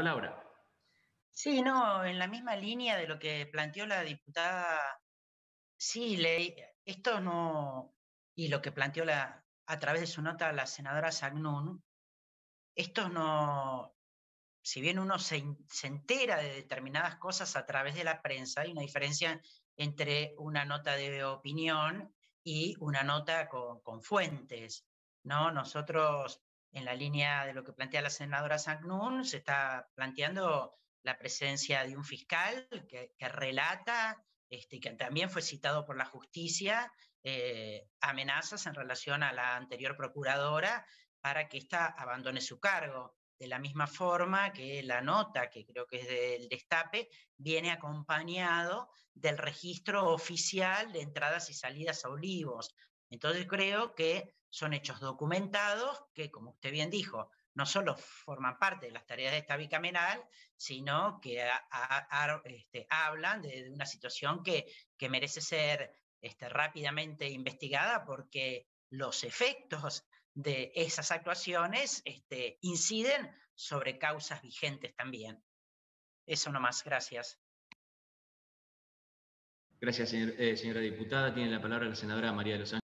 palabra. Sí, no, en la misma línea de lo que planteó la diputada, sí, le, esto no, y lo que planteó la, a través de su nota la senadora Sagnun, esto no, si bien uno se, entera de determinadas cosas a través de la prensa, hay una diferencia entre una nota de opinión y una nota con, fuentes. ¿no? Nosotros, en la línea de lo que plantea la senadora Sagnun, se está planteando la presencia de un fiscal que, relata este, que también fue citado por la justicia, eh, amenazas en relación a la anterior procuradora para que ésta abandone su cargo. De la misma forma que la nota, que creo que es del destape, viene acompañado del registro oficial de entradas y salidas a Olivos. Entonces creo que son hechos documentados que, como usted bien dijo, no solo forman parte de las tareas de esta bicameral, sino que este, hablan de, una situación que, merece ser este, rápidamente investigada porque los efectos de esas actuaciones este, inciden sobre causas vigentes también. Eso nomás, gracias. Gracias, eh, señora diputada. Tiene la palabra la senadora María de los Ángeles.